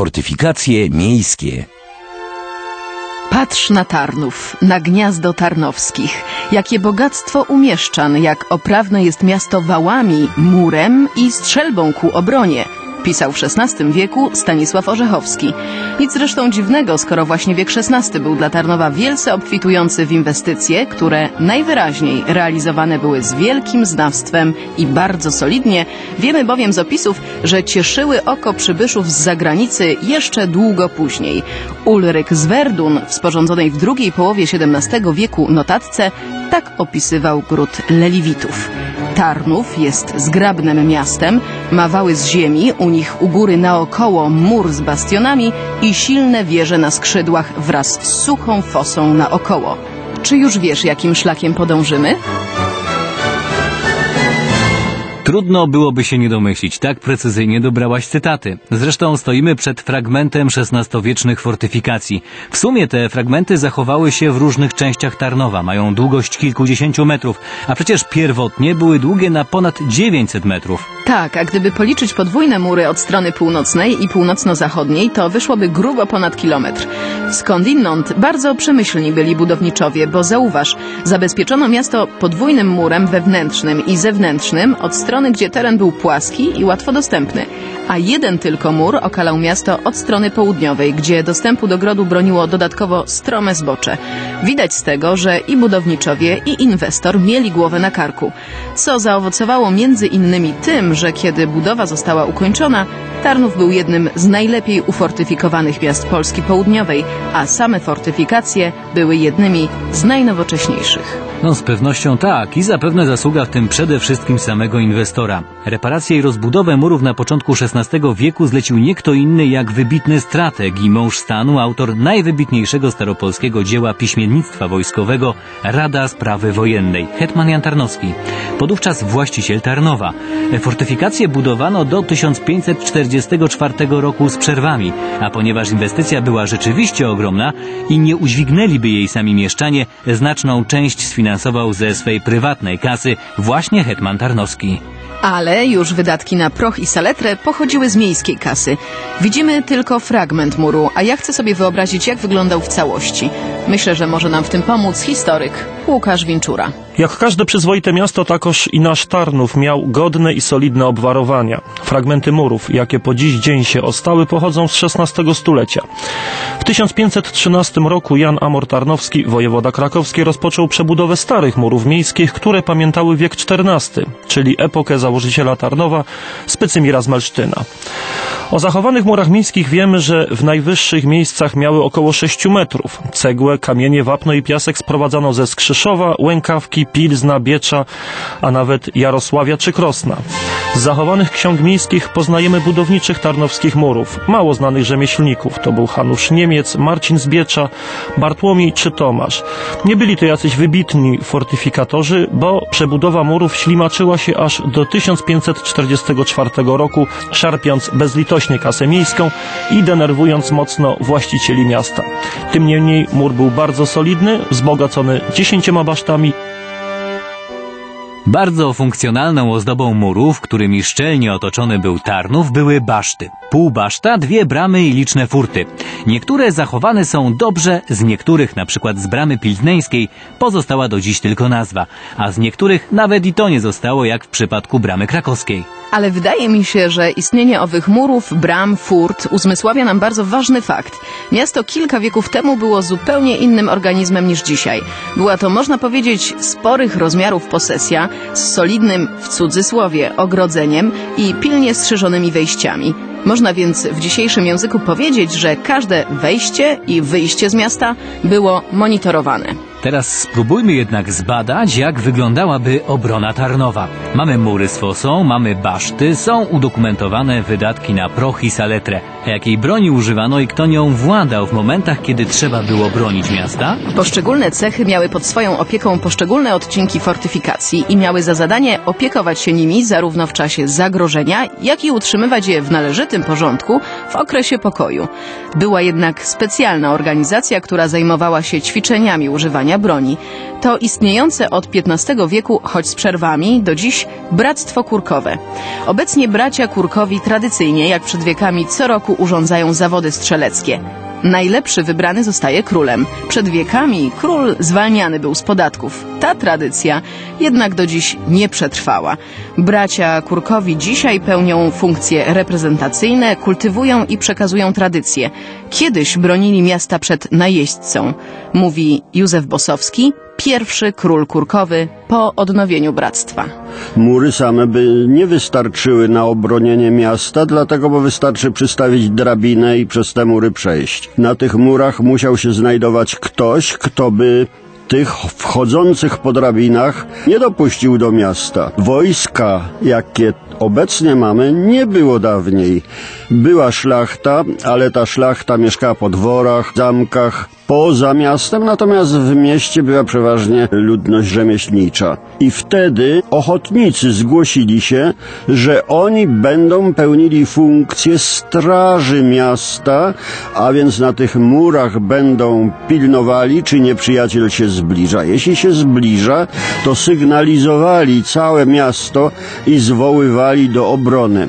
Fortyfikacje miejskie. Patrz na Tarnów, na gniazdo Tarnowskich. Jakie bogactwo umieszczan, jak oprawne jest miasto wałami, murem i strzelbą ku obronie – pisał w XVI wieku Stanisław Orzechowski. Nic zresztą dziwnego, skoro właśnie wiek XVI był dla Tarnowa wielce obfitujący w inwestycje, które najwyraźniej realizowane były z wielkim znawstwem i bardzo solidnie. Wiemy bowiem z opisów, że cieszyły oko przybyszów z zagranicy jeszcze długo później. Ulryk z Verdun w sporządzonej w drugiej połowie XVII wieku notatce tak opisywał gród Leliwitów. Tarnów jest zgrabnym miastem, ma wały z ziemi, u nich u góry naokoło mur z bastionami i silne wieże na skrzydłach wraz z suchą fosą naokoło. Czy już wiesz, jakim szlakiem podążymy? Trudno byłoby się nie domyślić, tak precyzyjnie dobrałaś cytaty. Zresztą stoimy przed fragmentem XVI-wiecznych fortyfikacji. W sumie te fragmenty zachowały się w różnych częściach Tarnowa, mają długość kilkudziesięciu metrów, a przecież pierwotnie były długie na ponad 900 metrów. Tak, a gdyby policzyć podwójne mury od strony północnej i północno-zachodniej, to wyszłoby grubo ponad kilometr. Skądinąd bardzo przemyślni byli budowniczowie, bo zauważ, zabezpieczono miasto podwójnym murem wewnętrznym i zewnętrznym od strony gdzie teren był płaski i łatwo dostępny, a jeden tylko mur okalał miasto od strony południowej, gdzie dostępu do grodu broniło dodatkowo strome zbocze. Widać z tego, że i budowniczowie, i inwestor mieli głowę na karku, co zaowocowało między innymi tym, że kiedy budowa została ukończona, Tarnów był jednym z najlepiej ufortyfikowanych miast Polski Południowej, a same fortyfikacje były jednymi z najnowocześniejszych. No z pewnością tak i zapewne zasługa w tym przede wszystkim samego inwestora. Reparację i rozbudowę murów na początku XVI wieku zlecił nie kto inny jak wybitny strateg i mąż stanu, autor najwybitniejszego staropolskiego dzieła piśmiennictwa wojskowego Rada Sprawy Wojennej, hetman Jan Tarnowski. Podówczas właściciel Tarnowa. Fortyfikację budowano do 1544 roku z przerwami, a ponieważ inwestycja była rzeczywiście ogromna i nie udźwignęliby jej sami mieszczanie, znaczną część sfinansowania finansował ze swej prywatnej kasy właśnie hetman Tarnowski. Ale już wydatki na proch i saletrę pochodziły z miejskiej kasy. Widzimy tylko fragment muru, a ja chcę sobie wyobrazić, jak wyglądał w całości. Myślę, że może nam w tym pomóc historyk Łukasz Winczura. Jak każde przyzwoite miasto, takoż i nasz Tarnów miał godne i solidne obwarowania. Fragmenty murów, jakie po dziś dzień się ostały, pochodzą z XVI stulecia. W 1513 roku Jan Amor Tarnowski, wojewoda krakowski, rozpoczął przebudowę starych murów miejskich, które pamiętały wiek XIV, czyli epokę założyciela Tarnowa, Specymira z Malsztyna. O zachowanych murach miejskich wiemy, że w najwyższych miejscach miały około 6 metrów. Cegłę, kamienie, wapno i piasek sprowadzano ze Skrzyszowa, Łękawki, Pilzna, Biecza, a nawet Jarosławia czy Krosna. Z zachowanych ksiąg miejskich poznajemy budowniczych tarnowskich murów, mało znanych rzemieślników. To był Hanusz Niemiec, Marcin Zbiecza, Bartłomiej czy Tomasz. Nie byli to jacyś wybitni fortyfikatorzy, bo przebudowa murów ślimaczyła się aż do 1544 roku, szarpiąc bezlitośnie kasę miejską i denerwując mocno właścicieli miasta. Tym niemniej mur był bardzo solidny, wzbogacony dziesięcioma basztami bardzo funkcjonalną ozdobą murów, którymi szczelnie otoczony był Tarnów, były baszty. Pół baszta, dwie bramy i liczne furty. Niektóre zachowane są dobrze, z niektórych, na przykład z bramy pilzneńskiej, pozostała do dziś tylko nazwa, a z niektórych nawet i to nie zostało, jak w przypadku bramy krakowskiej. Ale wydaje mi się, że istnienie owych murów, bram, furt uzmysławia nam bardzo ważny fakt. Miasto kilka wieków temu było zupełnie innym organizmem niż dzisiaj. Była to, można powiedzieć, sporych rozmiarów posesja z solidnym, w cudzysłowie, ogrodzeniem i pilnie strzeżonymi wejściami. Można więc w dzisiejszym języku powiedzieć, że każde wejście i wyjście z miasta było monitorowane. Teraz spróbujmy jednak zbadać, jak wyglądałaby obrona Tarnowa. Mamy mury z fosą, mamy baszty, są udokumentowane wydatki na proch i saletrę. A jakiej broni używano i kto nią władał w momentach, kiedy trzeba było bronić miasta? Poszczególne cechy miały pod swoją opieką poszczególne odcinki fortyfikacji i miały za zadanie opiekować się nimi zarówno w czasie zagrożenia, jak i utrzymywać je w należytym porządku w okresie pokoju. Była jednak specjalna organizacja, która zajmowała się ćwiczeniami używania broni. To istniejące od XV wieku, choć z przerwami, do dziś Bractwo Kurkowe. Obecnie bracia Kurkowi tradycyjnie, jak przed wiekami, co roku urządzają zawody strzeleckie. Najlepszy wybrany zostaje królem. Przed wiekami król zwalniany był z podatków. Ta tradycja jednak do dziś nie przetrwała. Bracia Kurkowi dzisiaj pełnią funkcje reprezentacyjne, kultywują i przekazują tradycje. Kiedyś bronili miasta przed najeźdźcą, mówi Józef Bosowski, pierwszy król kurkowy po odnowieniu bractwa. Mury same by nie wystarczyły na obronienie miasta, dlatego bo wystarczy przystawić drabinę i przez te mury przejść. Na tych murach musiał się znajdować ktoś, kto by tych wchodzących po drabinach nie dopuścił do miasta. Wojska, jakie obecnie mamy, nie było dawniej. Była szlachta, ale ta szlachta mieszkała po dworach, zamkach, poza miastem, natomiast w mieście była przeważnie ludność rzemieślnicza. I wtedy ochotnicy zgłosili się, że oni będą pełnili funkcję straży miasta, a więc na tych murach będą pilnowali, czy nieprzyjaciel się zbliża. Jeśli się zbliża, to sygnalizowali całe miasto i zwoływali do obrony.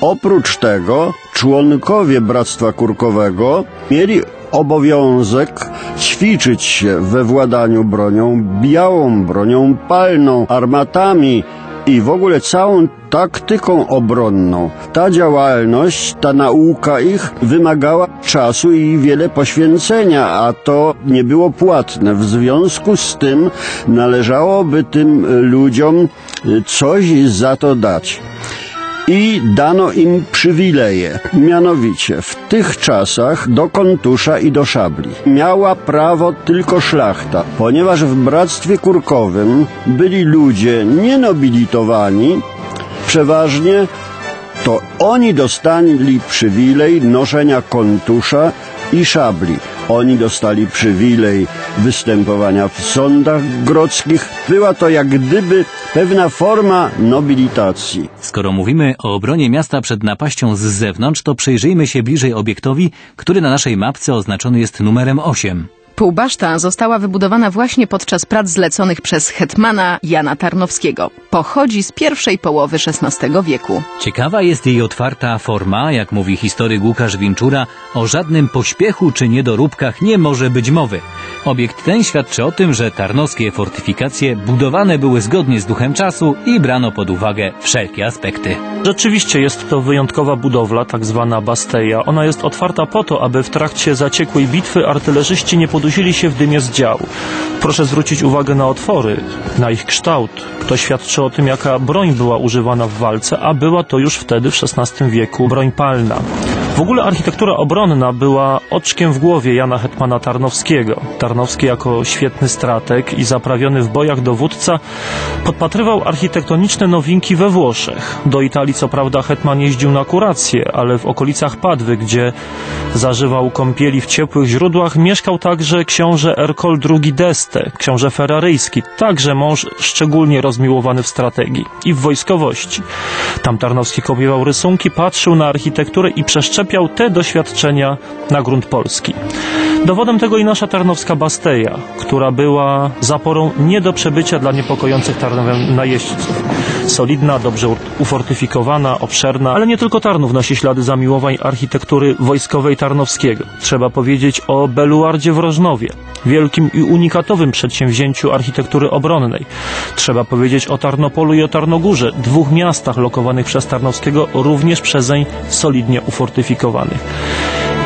Oprócz tego członkowie Bractwa Kurkowego mieli obowiązek ćwiczyć się we władaniu bronią białą, bronią palną, armatami i w ogóle całą taktyką obronną. Ta działalność, ta nauka ich wymagała czasu i wiele poświęcenia, a to nie było płatne. W związku z tym należałoby tym ludziom coś za to dać i dano im przywileje. Mianowicie w tych czasach do kontusza i do szabli miała prawo tylko szlachta, ponieważ w bractwie kurkowym byli ludzie nienobilitowani, przeważnie to oni dostali przywilej noszenia kontusza i szabli. Oni dostali przywilej występowania w sądach grodzkich. Była to jak gdyby pewna forma nobilitacji. Skoro mówimy o obronie miasta przed napaścią z zewnątrz, to przyjrzyjmy się bliżej obiektowi, który na naszej mapce oznaczony jest numerem 8. Półbaszta została wybudowana właśnie podczas prac zleconych przez hetmana Jana Tarnowskiego. Pochodzi z pierwszej połowy XVI wieku. Ciekawa jest jej otwarta forma, jak mówi historyk Łukasz Winczura, o żadnym pośpiechu czy niedoróbkach nie może być mowy. Obiekt ten świadczy o tym, że tarnowskie fortyfikacje budowane były zgodnie z duchem czasu i brano pod uwagę wszelkie aspekty. Rzeczywiście jest to wyjątkowa budowla, tak zwana Basteja. Ona jest otwarta po to, aby w trakcie zaciekłej bitwy artylerzyści nie podusili się w dymie z działu. Proszę zwrócić uwagę na otwory, na ich kształt. To świadczy o tym, jaka broń była używana w walce, a była to już wtedy w XVI wieku broń palna. W ogóle architektura obronna była oczkiem w głowie Jana Hetmana Tarnowskiego. Tarnowski jako świetny strateg i zaprawiony w bojach dowódca podpatrywał architektoniczne nowinki we Włoszech. Do Italii co prawda Hetman jeździł na kurację, ale w okolicach Padwy, gdzie zażywał kąpieli w ciepłych źródłach, mieszkał także książę Ercol II d'Este, książę ferraryjski, także mąż szczególnie rozmiłowany w strategii i w wojskowości. Tam Tarnowski kopiował rysunki, patrzył na architekturę i przeszczepiał te doświadczenia na grunt polski. Dowodem tego i nasza tarnowska Basteja, która była zaporą nie do przebycia dla niepokojących Tarnowem najeźdźców. Solidna, dobrze ufortyfikowana, obszerna, ale nie tylko Tarnów nosi ślady zamiłowań architektury wojskowej Tarnowskiego. Trzeba powiedzieć o Beluardzie w Rożnowie, wielkim i unikatowym przedsięwzięciu architektury obronnej. Trzeba powiedzieć o Tarnopolu i o Tarnogórze, dwóch miastach lokowanych przez Tarnowskiego, również przezeń solidnie ufortyfikowanych.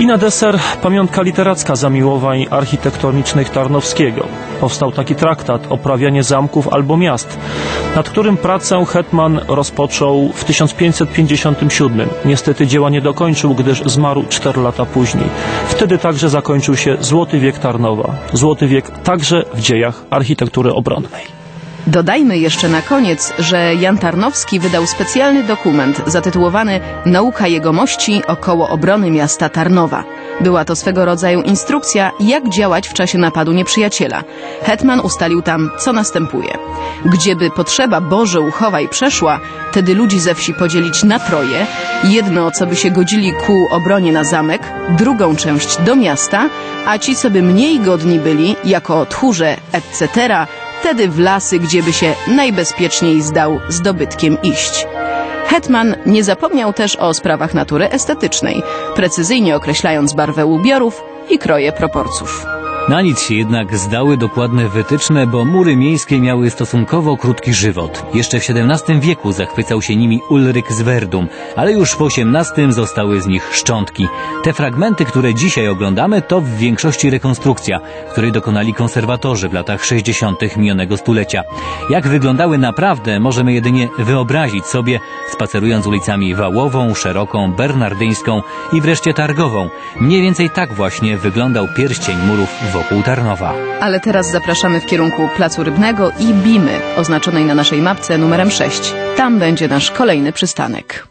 I na deser pamiątka literacka zamiłowań architektonicznych Tarnowskiego. Powstał taki traktat Oprawianie zamków albo miast, nad którym pracę Hetman rozpoczął w 1557. Niestety dzieła nie dokończył, gdyż zmarł 4 lata później. Wtedy także zakończył się Złoty wiek Tarnowa. Złoty wiek także w dziejach architektury obronnej. Dodajmy jeszcze na koniec, że Jan Tarnowski wydał specjalny dokument zatytułowany Nauka jegomości około obrony miasta Tarnowa. Była to swego rodzaju instrukcja, jak działać w czasie napadu nieprzyjaciela. Hetman ustalił tam, co następuje. Gdzieby potrzeba Boże uchowaj przeszła, tedy ludzi ze wsi podzielić na troje, jedno, co by się godzili ku obronie na zamek, drugą część do miasta, a ci, co by mniej godni byli, jako tchórze, etc., wtedy w lasy, gdzieby się najbezpieczniej zdał z dobytkiem iść. Hetman nie zapomniał też o sprawach natury estetycznej, precyzyjnie określając barwę ubiorów i kroje proporcjów. Na nic się jednak zdały dokładne wytyczne, bo mury miejskie miały stosunkowo krótki żywot. Jeszcze w XVII wieku zachwycał się nimi Ulryk z Verdum, ale już w XVIII zostały z nich szczątki. Te fragmenty, które dzisiaj oglądamy, to w większości rekonstrukcja, której dokonali konserwatorzy w latach 60. minionego stulecia. Jak wyglądały naprawdę, możemy jedynie wyobrazić sobie, spacerując ulicami Wałową, Szeroką, Bernardyńską i wreszcie Targową. Mniej więcej tak właśnie wyglądał pierścień murów wokół Tarnowa. Ale teraz zapraszamy w kierunku Placu Rybnego i Bimy, oznaczonej na naszej mapce numerem 6. Tam będzie nasz kolejny przystanek.